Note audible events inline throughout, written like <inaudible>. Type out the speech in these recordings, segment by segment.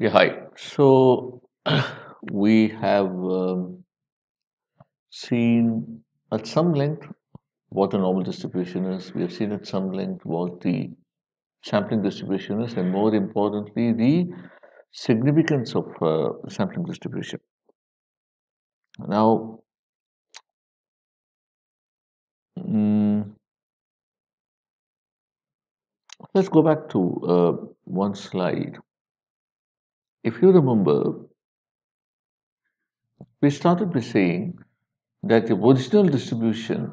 Yeah, hi. So <clears throat> we have um, seen at some length what a normal distribution is. We have seen at some length what the sampling distribution is, and more importantly, the significance of uh, sampling distribution. Now, mm, let's go back to uh, one slide. If you remember, we started by saying that the original distribution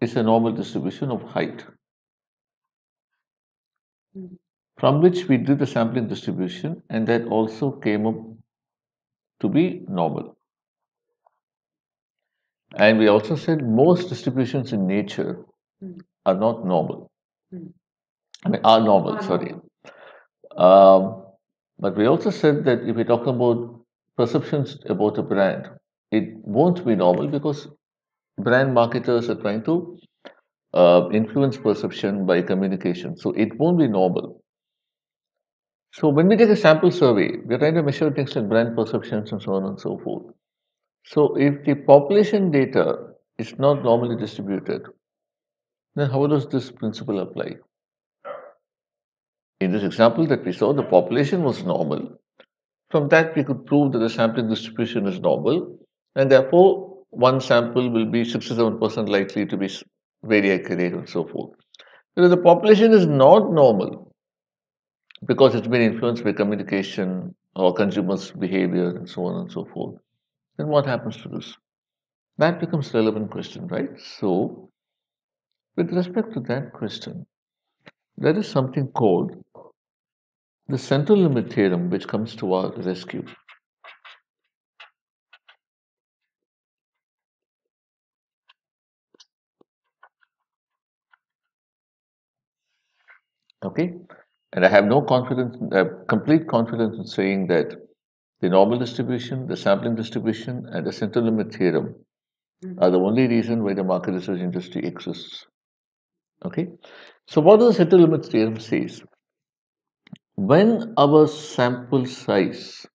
is a normal distribution of height, from which we did the sampling distribution, and that also came up to be normal. And we also said most distributions in nature Mm. are not normal. Mm. I mean, are normal, sorry. Um, but we also said that if we talk about perceptions about a brand, it won't be normal because brand marketers are trying to uh, influence perception by communication. So it won't be normal. So when we take a sample survey, we're trying to measure things like brand perceptions and so on and so forth. So if the population data is not normally distributed, then how does this principle apply? In this example that we saw, the population was normal. From that, we could prove that the sampling distribution is normal, and therefore, one sample will be 67% likely to be very accurate and so forth. If the population is not normal because it's been influenced by communication or consumers' behavior and so on and so forth, then what happens to this? That becomes a relevant question, right? So, with respect to that question, there is something called the central limit theorem which comes to our rescue. Okay, and I have no confidence, I have complete confidence in saying that the normal distribution, the sampling distribution, and the central limit theorem Mhm. are the only reason why the market research industry exists. Okay, so what does the central limit theorem says? When our sample size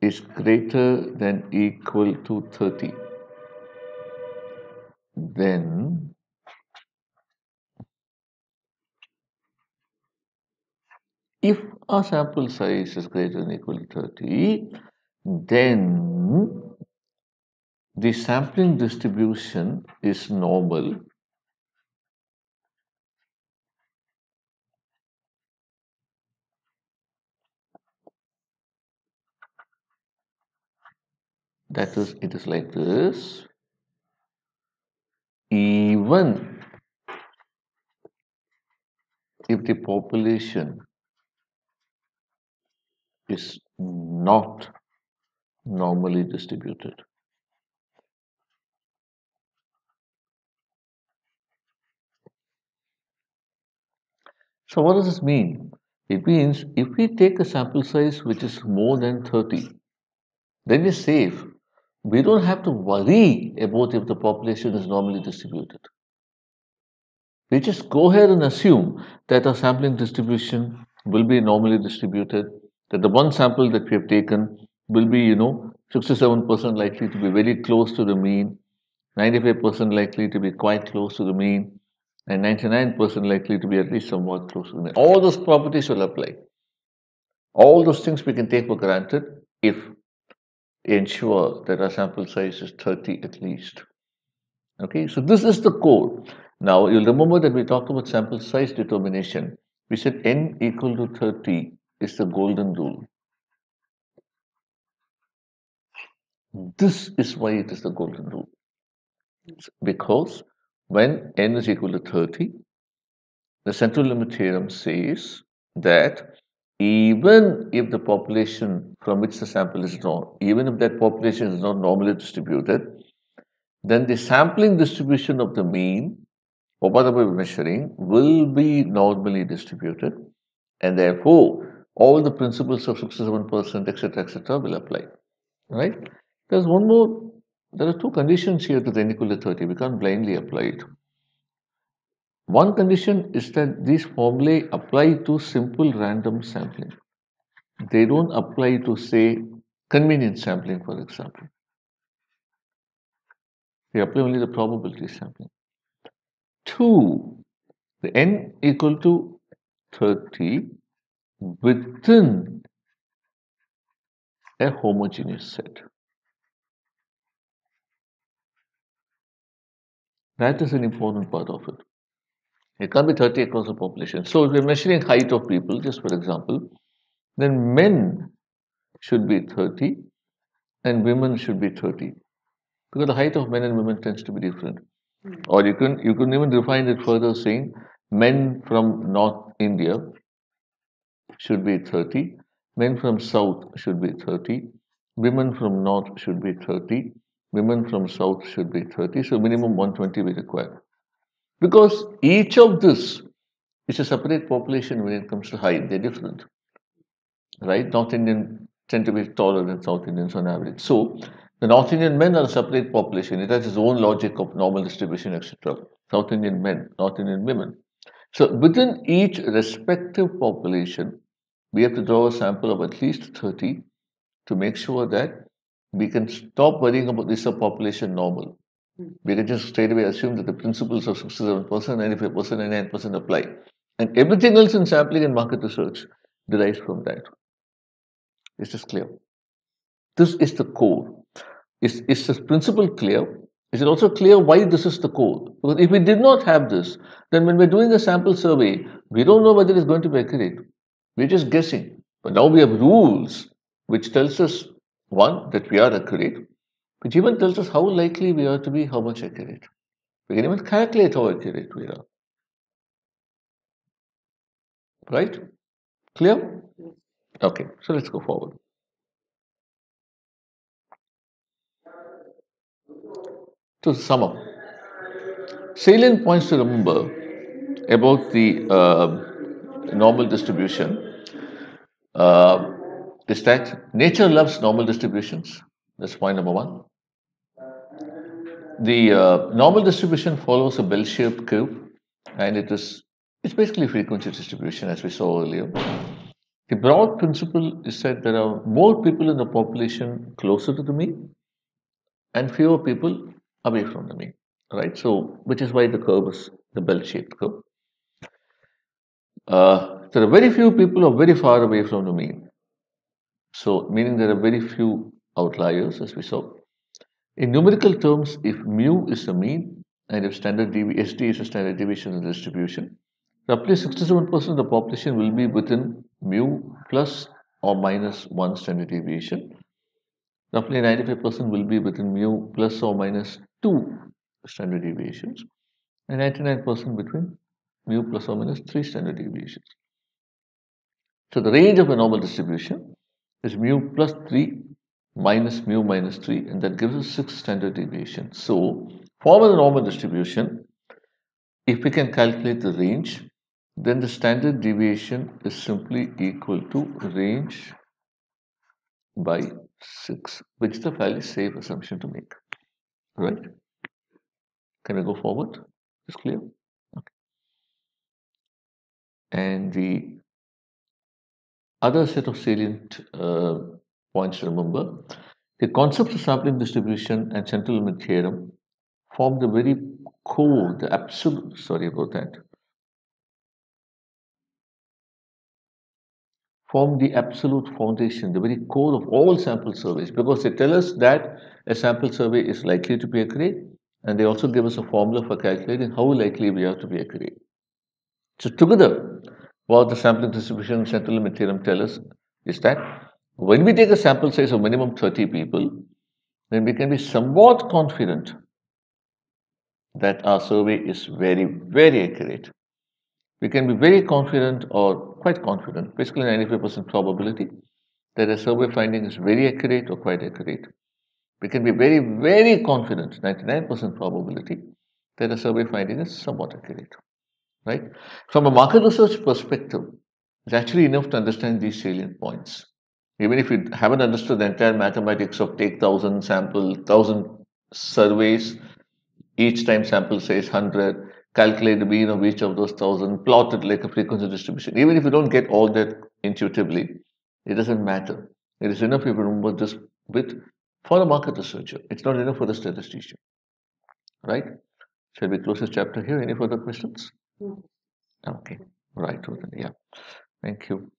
is greater than equal to 30, then if our sample size is greater than equal to 30, then the sampling distribution is normal that is it is like this. Even if the population is not normally distributed so what does this mean? It means if we take a sample size which is more than 30 then we're safe we don't have to worry about if the population is normally distributed we just go ahead and assume that our sampling distribution will be normally distributed, that the one sample that we have taken will be, you know, 67% likely to be very close to the mean, 95% likely to be quite close to the mean, and 99% likely to be at least somewhat close to the mean. All those properties will apply. All those things we can take for granted if ensure that our sample size is 30 at least. Okay, so this is the code. Now you'll remember that we talked about sample size determination. We said n equal to 30 is the golden rule. This is why it is the golden rule. Because when n is equal to 30, the central limit theorem says that even if the population from which the sample is drawn, even if that population is not normally distributed, then the sampling distribution of the mean or whatever we're measuring will be normally distributed and therefore all the principles of 67% etc etc will apply right? There's one more there are two conditions here to the n equal to 30 we can't blindly apply it one condition is that these formulae apply to simple random sampling they don't apply to say convenience sampling, for example. They apply only the probability sampling. Two, the n equal to 30 within a homogeneous set. That is an important part of it. It can't be 30 across the population. So if we're measuring height of people, just for example, then men should be 30 and women should be 30 because the height of men and women tends to be different mm. or you can you can even refine it further saying men from north india should be 30 men from south should be 30 women from north should be 30 women from south should be 30 so minimum 120 we require because each of this is a separate population when it comes to height they're different right north indian tend to be taller than south indians on average so the North Indian men are a separate population. It has its own logic of normal distribution, etc. South Indian men, North Indian women. So within each respective population, we have to draw a sample of at least 30 to make sure that we can stop worrying about this population normal. We can just straight away assume that the principles of 67%, 95%, 99% apply. And everything else in sampling and market research derives from that. Is this clear? This is the core. Is, is this principle clear? Is it also clear why this is the core? Because if we did not have this, then when we're doing a sample survey, we don't know whether it's going to be accurate. We're just guessing. But now we have rules which tells us, one, that we are accurate, which even tells us how likely we are to be, how much accurate. We can even calculate how accurate we are. Right? Clear? Okay, so let's go forward. To sum up, salient points to remember about the uh, normal distribution uh, is that nature loves normal distributions. That's point number one. The uh, normal distribution follows a bell-shaped curve, and it is it's basically frequency distribution as we saw earlier. The broad principle is that there are more people in the population closer to the mean and fewer people away from the mean, right? So, which is why the curve is the bell-shaped curve. Uh, there are very few people who are very far away from the mean. So, meaning there are very few outliers, as we saw. In numerical terms, if mu is the mean and if standard deviation, SD is a standard deviation of the distribution, roughly 67% of the population will be within mu plus or minus one standard deviation. Roughly 95% will be within mu plus or minus two standard deviations and 99% between mu plus or minus three standard deviations. So the range of a normal distribution is mu plus 3 minus mu minus 3 and that gives us 6 standard deviation. So for a normal distribution, if we can calculate the range, then the standard deviation is simply equal to range by 6, which is a fairly safe assumption to make right? Can we go forward? Is clear? Okay. And the other set of salient uh, points to remember, the concepts of sampling distribution and central limit theorem form the very core, the absolute, sorry about that, form the absolute foundation, the very core of all sample surveys because they tell us that a sample survey is likely to be accurate and they also give us a formula for calculating how likely we are to be accurate. So together, what the sampling distribution and central limit theorem tell us is that when we take a sample size of minimum 30 people, then we can be somewhat confident that our survey is very, very accurate. We can be very confident or quite confident, basically 95% probability that a survey finding is very accurate or quite accurate. We can be very, very confident, 99% probability that a survey finding is somewhat accurate. Right? From a market research perspective, it's actually enough to understand these salient points. Even if you haven't understood the entire mathematics of take thousand sample, thousand surveys, each time sample says 100, calculate the mean of each of those thousand, plot it like a frequency distribution. Even if you don't get all that intuitively, It doesn't matter. It is enough if you remember this with for the market researcher. It's not enough for the statistician. Right? Shall we close this chapter here? Any further questions? Okay. Right. Yeah. Thank you.